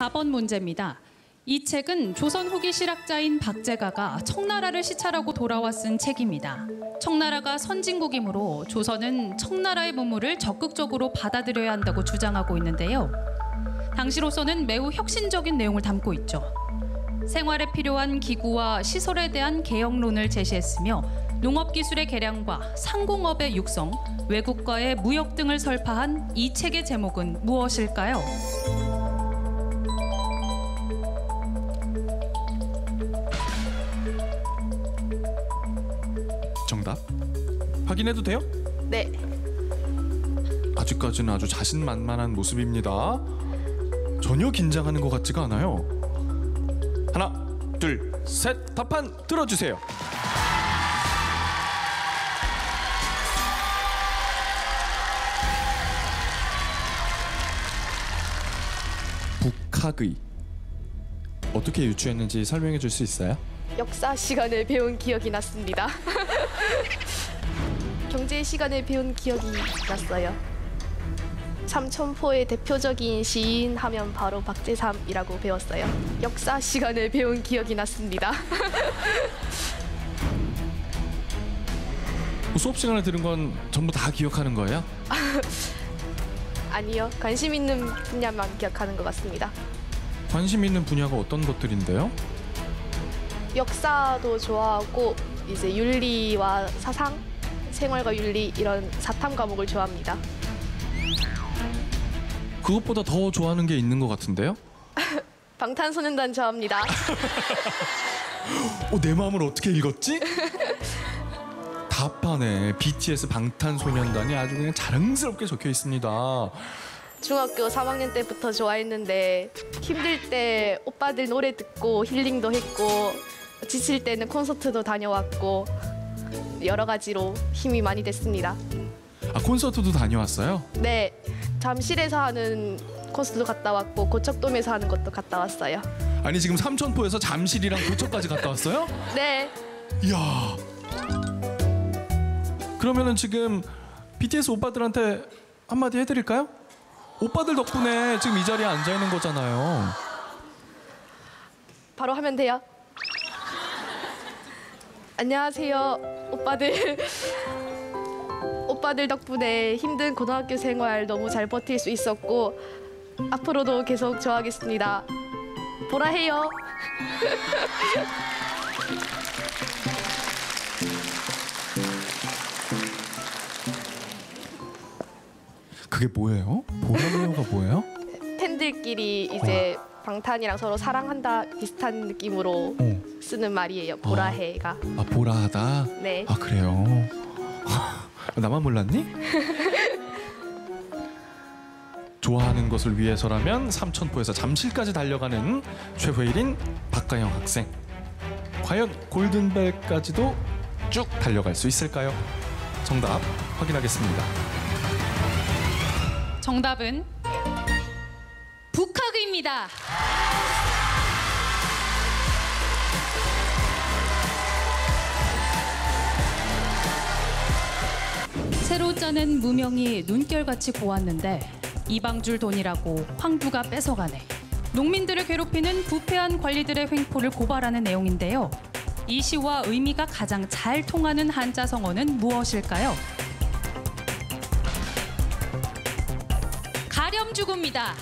4번 문제입니다. 이 책은 조선 후기 실학자인 박제가가 청나라를 시찰하고 돌아와 쓴 책입니다. 청나라가 선진국이므로 조선은 청나라의 문물을 적극적으로 받아들여야 한다고 주장하고 있는데요. 당시로서는 매우 혁신적인 내용을 담고 있죠. 생활에 필요한 기구와 시설에 대한 개혁론을 제시했으며 농업기술의 개량과 상공업의 육성, 외국과의 무역 등을 설파한 이 책의 제목은 무엇일까요? 정답 확인해도 돼요? 네, 아직까지는 아주 자신만만한 모습입니다. 전혀 긴장하는 것 같지가 않아요. 하나, 둘, 셋, 답판 들어주세요. 북학의 어떻게 유추했는지 설명해 줄 수 있어요? 역사 시간에 배운 기억이 났습니다. 경제 시간에 배운 기억이 났어요. 삼천포의 대표적인 시인 하면 바로 박재삼이라고 배웠어요. 역사 시간에 배운 기억이 났습니다. 수업 시간에 들은 건 전부 다 기억하는 거예요? 아니요, 관심 있는 분야만 기억하는 것 같습니다. 관심 있는 분야가 어떤 것들인데요? 역사도 좋아하고 이제 윤리와 사상, 생활과 윤리 이런 사탐 과목을 좋아합니다. 그것보다 더 좋아하는 게 있는 것 같은데요? 방탄소년단 좋아합니다. 어, 내 마음을 어떻게 읽었지? 답판에 BTS 방탄소년단이 아주 그냥 자랑스럽게 적혀 있습니다. 중학교 3학년 때부터 좋아했는데 힘들 때 오빠들 노래 듣고 힐링도 했고 지칠 때는 콘서트도 다녀왔고 여러 가지로 힘이 많이 됐습니다. 아 콘서트도 다녀왔어요? 네, 잠실에서 하는 콘서트도 갔다 왔고 고척돔에서 하는 것도 갔다 왔어요. 아니 지금 삼천포에서 잠실이랑 고척까지 갔다 왔어요? 네, 이야. 그러면은 지금 BTS 오빠들한테 한마디 해드릴까요? 오빠들 덕분에 지금 이 자리에 앉아 있는 거잖아요. 바로 하면 돼요. 안녕하세요, 오빠들. 오빠들 덕분에 힘든 고등학교 생활 너무 잘 버틸 수 있었고 앞으로도 계속 좋아하겠습니다. 보라 해요. 그게 뭐예요? 보라매요가 뭐예요? 팬들끼리 이제 방탄이랑 서로 사랑한다 비슷한 느낌으로 어. 쓰는 말이에요. 보라해가. 아 보라하다. 네. 아 그래요. 나만 몰랐니? 좋아하는 것을 위해서라면 삼천포에서 잠실까지 달려가는 최후의 1인 박가영 학생. 과연 골든벨까지도 쭉 달려갈 수 있을까요? 정답 확인하겠습니다. 정답은 북학입니다. 짜낸 무명이 눈결같이 고왔는데 이방줄 돈이라고 황부가 뺏어가네. 농민들을 괴롭히는 부패한 관리들의 횡포를 고발하는 내용인데요. 이 시와 의미가 가장 잘 통하는 한자 성어는 무엇일까요? 가렴주구입니다.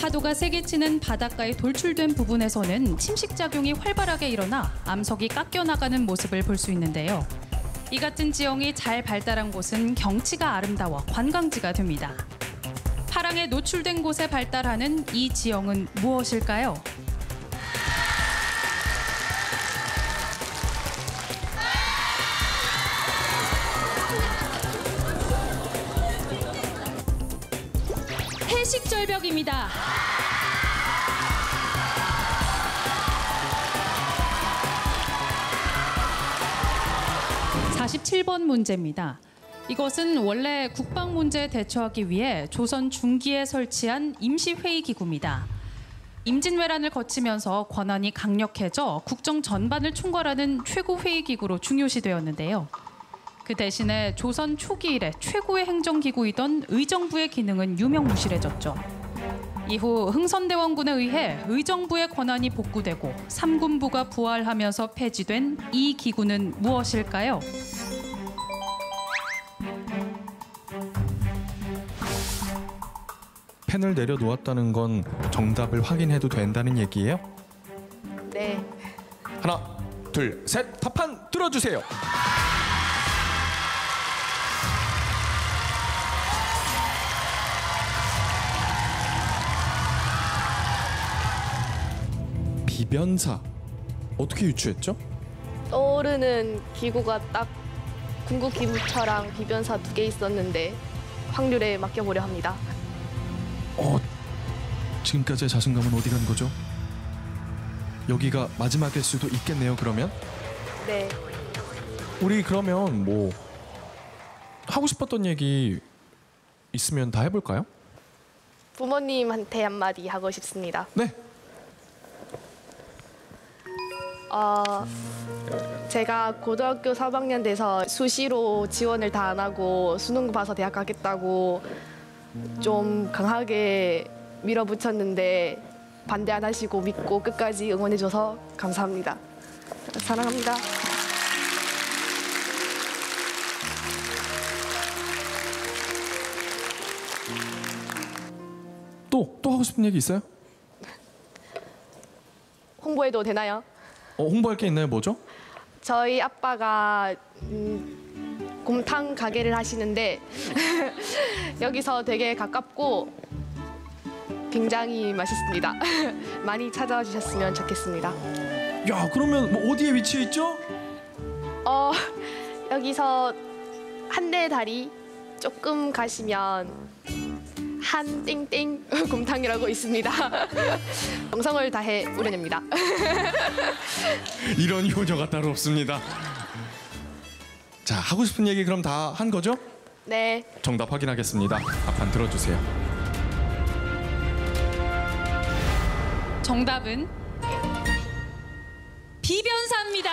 파도가 세게 치는 바닷가에 돌출된 부분에서는 침식 작용이 활발하게 일어나 암석이 깎여 나가는 모습을 볼 수 있는데요. 이 같은 지형이 잘 발달한 곳은 경치가 아름다워 관광지가 됩니다. 파랑에 노출된 곳에 발달하는 이 지형은 무엇일까요? 해식절벽입니다. (47번) 문제입니다. 이것은 원래 국방 문제에 대처하기 위해 조선 중기에 설치한 임시 회의 기구입니다. 임진왜란을 거치면서 권한이 강력해져 국정 전반을 총괄하는 최고 회의 기구로 중요시되었는데요. 그 대신에 조선 초기 이래 최고의 행정기구이던 의정부의 기능은 유명무실해졌죠. 이후 흥선대원군에 의해 의정부의 권한이 복구되고 삼군부가 부활하면서 폐지된 이 기구는 무엇일까요? 펜을 내려놓았다는 건 정답을 확인해도 된다는 얘기예요? 네. 하나, 둘, 셋. 답판 들어주세요. 비변사 어떻게 유추했죠? 떠오르는 기구가 딱 궁극 기무처랑 비변사 두 개 있었는데 확률에 맡겨보려 합니다. 어, 지금까지의 자신감은 어디 간 거죠? 여기가 마지막일 수도 있겠네요. 그러면 네. 우리 그러면 뭐 하고 싶었던 얘기 있으면 다 해볼까요? 부모님한테 한마디 하고 싶습니다. 네. 어, 제가 고등학교 3학년 돼서 수시로 지원을 다 안 하고 수능 봐서 대학 가겠다고 좀 강하게 밀어붙였는데 반대 안 하시고 믿고 끝까지 응원해줘서 감사합니다. 사랑합니다. 또 또 하고 싶은 얘기 있어요? 홍보해도 되나요? 어, 홍보할 게 있나요? 뭐죠? 저희 아빠가 음, 곰탕 가게를 하시는데 여기서 되게 가깝고 굉장히 맛있습니다. 많이 찾아와 주셨으면 좋겠습니다. 야, 그러면 뭐 어디에 위치해 있죠? 어, 여기서 한 대 다리 조금 가시면 한 땡땡 곰탕이라고 있습니다. 정성을 다해 우려냅니다. 이런 효녀가 따로 없습니다. 자, 하고 싶은 얘기 그럼 다 한 거죠? 네. 정답 확인하겠습니다. 답판 들어주세요. 정답은 비변사입니다.